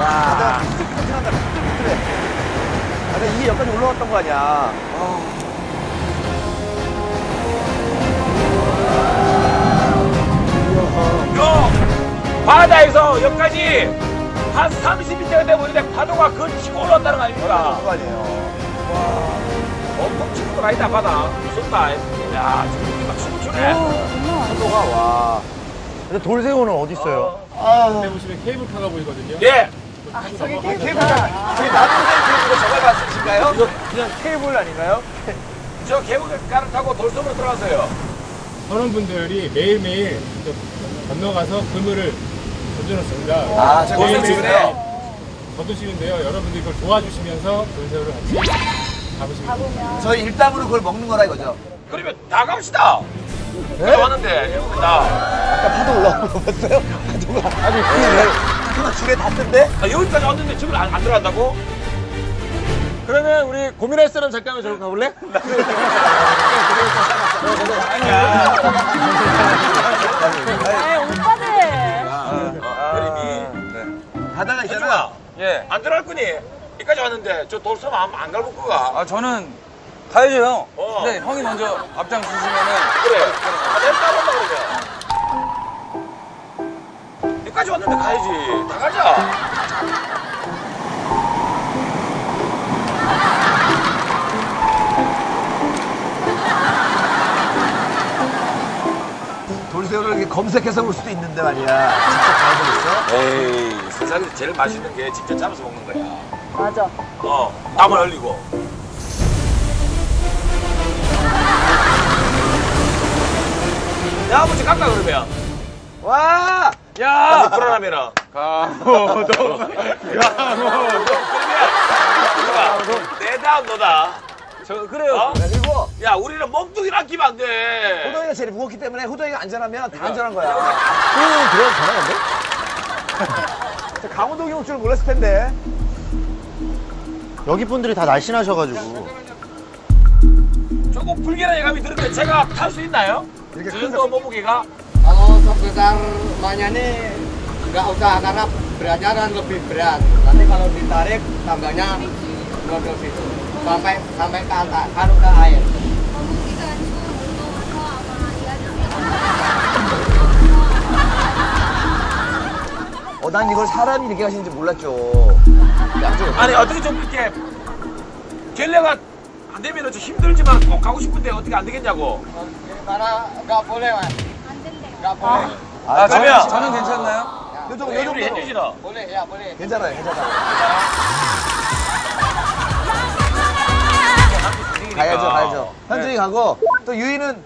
야, 피팅한다, 그래. 아, 근데 이게 여기까지 올라왔던 거 아니야. 아. 요 바다에서 여기까지 한 30m 돼 보이는데 파도가 그 치고 올라왔다는 거 아닙니까? 그거 아니에요. 엄청 치고 들어가있다 바다 무섭다 야 지금 막 춤추네 파도가, 와. 근데 돌새우는 어디 있어요? 아, 보시면 케이블카가 보이거든요. 예 저기 케이블, 저기 나무새 케이블 저걸 말씀이신가요? 이거 그냥 케이블 아닌가요? 저 개울가를 타고 돌섬으로 들어가세요 그런 분들이 매일매일 건너가서 그물을 던져놓습니다. 아, 저 매일매일 치고네요. 걷으시는데요. 여러분들이 그걸 도와주시면서 돌새우를 같이 잡으시면 됩니다. 저희 일당으로 그걸 먹는 거라 이거죠? 그러면 다 갑시다 네? 왔는데 나 아까 파도 올라오는 거 봤어요? 파도가. 아니, 파 도가 줄에 닿던데? 아, 여기까지 왔는데 저걸 안, 안 들어간다고? 그러면 우리 고민할 사람 잠깐만 저기 가볼래? 아, 오빠들. 어, 그림이 바다가 있잖아. 현중아 예. 안 들어갈 거니? 여기까지 왔는데 저 돌섬 안, 안 갈고 거가 아 저는 가야죠 형. 어. 근데 형이 먼저 앞장 서시면은 그래 아, 내가 따라온다 그러면 여기까지 왔는데 가야지 다 가자 돌새우를 이렇게 검색해서 올 수도 있는데 말이야. 직접 가야 되겠어? 에이 세상에서 제일 맛있는 게 직접 잡아서 먹는 거야 맞아. 어 땀을 흘리고 야 아버지 갈까 그러면 와! 야 불안하면은 강호동. 그러면 내 다음 너다 저 그래요. 어? 야, 그리고 야 우리는 몸뚱이를 아끼면 안 돼 호동이가 제일 무겁기 때문에 호동이가 안전하면 다 안전한 거야. 호동이 들어가도? 저 강호동이 올 줄 몰랐을 텐데. 여기 분들이 다 날씬하셔가지고 조금 불길한 예감이 드는데 제가 탈 수 있나요? 큰 정도 몸무게가 Kalau sekitar banyak nih nggak usah karena beratnya kan lebih berat. Nanti kalau ditarik tambahnya nodol situ sampai sampai ke atas, kan ke air. 어, 난 이걸 사람이 이렇게 하시는지 몰랐죠. 양쪽에. 아니 어떻게 좀 이렇게 결례가 안 되면 좀 힘들지만 꼭 가고 싶은데 어떻게 안 되겠냐고 nggak boleh mas. Nggak boleh. 아, 그러면- 저는 괜찮나요? 요 정도, 우리 요 정도. 현주씨는 Boleh ya boleh. 괜찮아요, 괜찮아요. 가야죠, 가야죠. 현준이 가고, 또 유이는,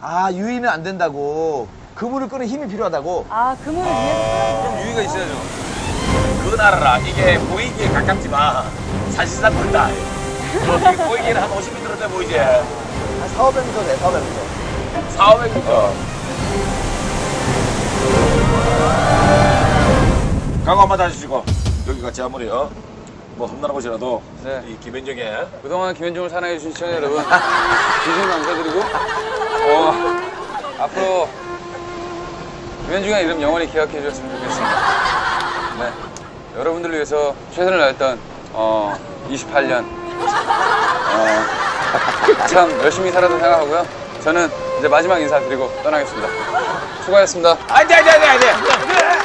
아, 유이는 안 된다고. 그물을 끄는 힘이 필요하다고. 아, 그물을 위에서 좀 유의가 있어야죠. 그건 알아라 이게 보이기에 가깝지만 사실상 멀다 뭐 보이기에는 한 50m 돼 보이지 한 4, 500m 돼, 4, 500m. 4, 500m 강호 한번 다주시고 여기가 제 아무리요 뭐 험난한 곳이라도 네. 이 김현정의 그동안 김현중을 사랑해 주신 시청자 여러분, 진심 감사드리고, 어, 앞으로 김현중의 이름 영원히 기억해 주셨으면 좋겠습니다. 네. 여러분들을 위해서 최선을 다했던, 어, 28년, 어, 참 열심히 살았다고 생각하고요. 저는 이제 마지막 인사드리고 떠나겠습니다. 수고하셨습니다. 안돼 안돼 안돼 안돼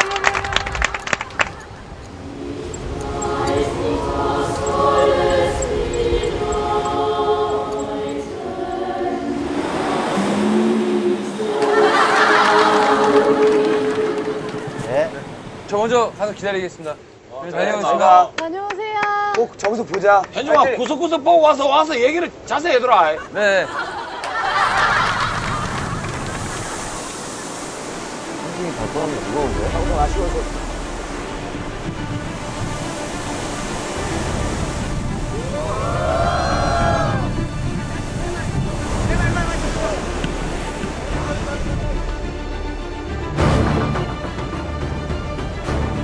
저 먼저 가서 기다리겠습니다. 네, 다녀오겠습니다. 다녀오세요. 꼭 저기서 보자. 현정아! 구석구석 보고 와서 와서 얘기를 자세히 해둬라 네. 현준 이갈 거라면 무거운데? 항상 아쉬워서.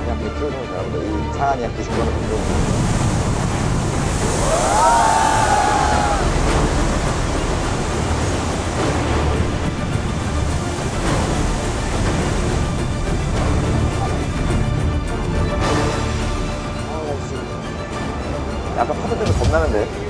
그냥 100km 정도 나오는데, 이 상한이 약 90km 정도. 겁나는데.